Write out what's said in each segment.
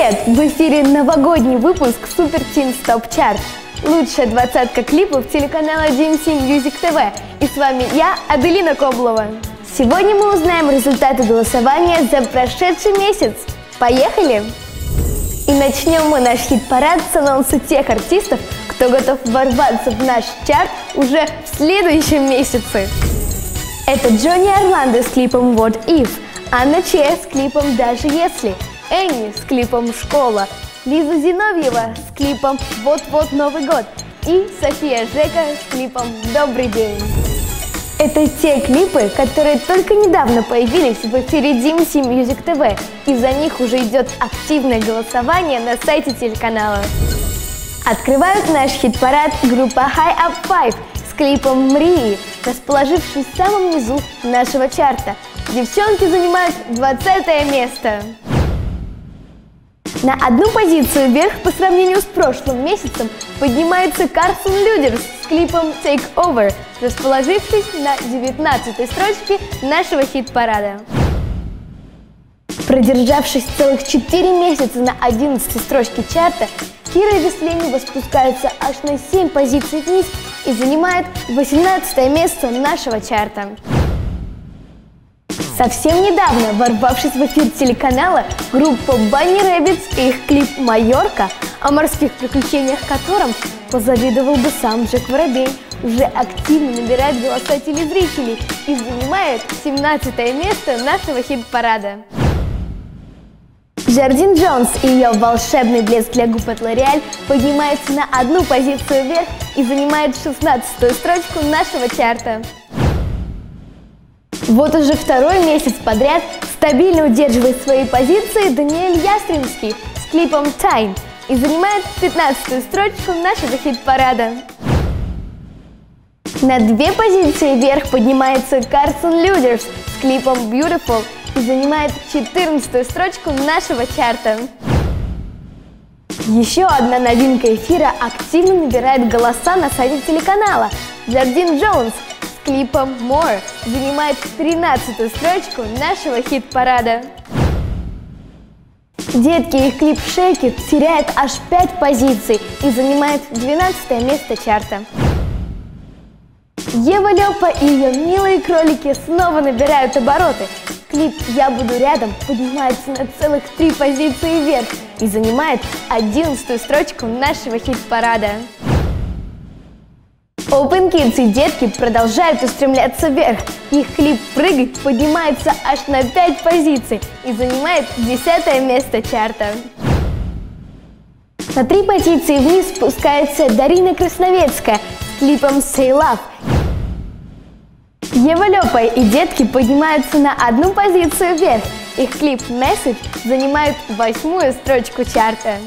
Привет! В эфире новогодний выпуск Super Teen Stop Chart. Лучшая двадцатка клипов телеканала DMC Music TV. И с вами я, Аделина Коблова. Сегодня мы узнаем результаты голосования за прошедший месяц. Поехали! И начнем мы наш хит-парад с анонса тех артистов, кто готов ворваться в наш чарт уже в следующем месяце. Это Джонни Орландо с клипом What If, Анна Че с клипом Даже Если, Энни с клипом «Школа», Лиза Зиновьева с клипом «Вот-вот Новый год» и София Жека с клипом «Добрый день». Это те клипы, которые только недавно появились в эфире DMC Music TV, и за них уже идет активное голосование на сайте телеканала. Открывают наш хит-парад группа High Up Five с клипом «Мрии», расположившись в самом низу нашего чарта. Девчонки занимают 20 место. На одну позицию вверх по сравнению с прошлым месяцем поднимается Карсон Людерс с клипом Take Over, расположившись на 19 строчке нашего хит-парада. Продержавшись целых 4 месяца на 11 строчке чарта, Кира Веслинева спускается аж на 7 позиций вниз и занимает 18 место нашего чарта. Совсем недавно, ворвавшись в эфир телеканала, группа Bunny Rabbits и их клип «Майорка», о морских приключениях которым позавидовал бы сам Джек Воробей, уже активно набирает голоса телезрителей и занимает 17 место нашего хит-парада. Джардин Джонс и ее волшебный блеск для губ от L'Oreal поднимается на одну позицию вверх и занимает 16 строчку нашего чарта. Вот уже второй месяц подряд стабильно удерживает свои позиции Даниэль Ястремский с клипом «Time» и занимает 15 строчку нашего хит-парада. На две позиции вверх поднимается Карсон Людерс с клипом «Beautiful» и занимает 14 строчку нашего чарта. Еще одна новинка эфира активно набирает голоса на сайте телеканала. Джардин Джонс клипом More занимает 13 строчку нашего хит-парада. Детки, их клип Shake теряет аж 5 позиций и занимает 12 место чарта. Ева Лёпа и ее милые кролики снова набирают обороты. Клип «Я буду рядом» поднимается на целых три позиции вверх и занимает 11 строчку нашего хит-парада. Open Kids и детки продолжают устремляться вверх. Их клип «Прыгать» поднимается аж на 5 позиций и занимает 10 место чарта. На три позиции вниз спускается Дарина Красновецкая с клипом «Say Love». Ева Лёпа и детки поднимаются на одну позицию вверх. Их клип «Message» занимает восьмую строчку чарта.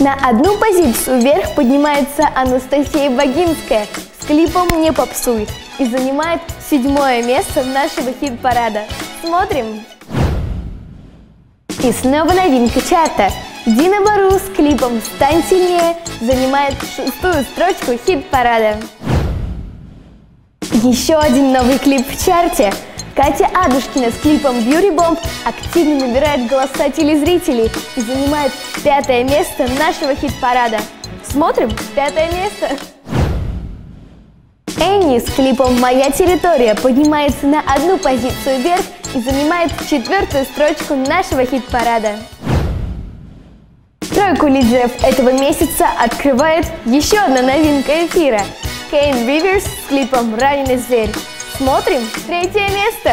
На одну позицию вверх поднимается Анастасия Богинская с клипом «Не попсуй» и занимает седьмое место нашего хит-парада. Смотрим! И снова новинка чарта. Дина Бару с клипом «Стань сильнее» занимает шестую строчку хит-парада. Еще один новый клип в чарте – Катя Адушкина с клипом Beauty Bomb активно набирает голоса телезрителей и занимает пятое место нашего хит-парада. Смотрим пятое место. Энни с клипом «Моя территория» поднимается на одну позицию вверх и занимает четвертую строчку нашего хит-парада. Тройку лидеров этого месяца открывает еще одна новинка эфира – Кейн Риверс с клипом «Раненый зверь». Смотрим третье место.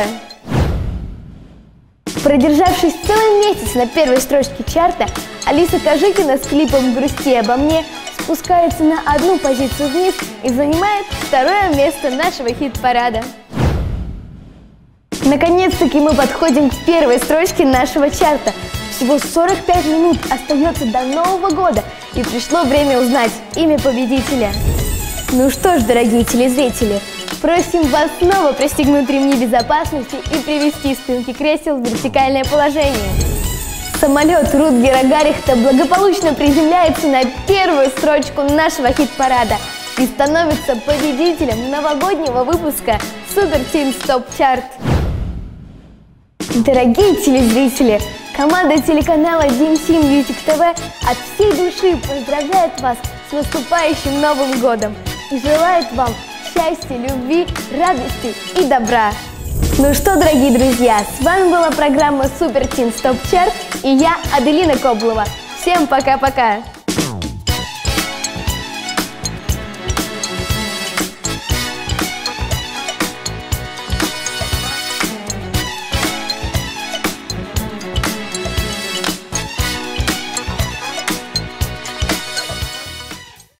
Продержавшись целый месяц на первой строчке чарта, Алиса Кожикина с клипом «Грусти обо мне» спускается на одну позицию вниз и занимает второе место нашего хит-парада. Наконец-таки мы подходим к первой строчке нашего чарта. Всего 45 минут остается до Нового года, и пришло время узнать имя победителя. Ну что ж, дорогие телезрители, Просим вас снова пристегнуть ремни безопасности и привести спинки кресел в вертикальное положение. Самолет Рутгера Гаррихта благополучно приземляется на первую строчку нашего хит-парада и становится победителем новогоднего выпуска Super Team Stop Chart. Дорогие телезрители, Команда телеканала DMC Music TV от всей души поздравляет вас с наступающим Новым годом и желает вам счастья, любви, радости и добра. Ну что, дорогие друзья, с вами была программа Супер Тин Стоп Чарт и я, Аделина Коблова. Всем пока-пока!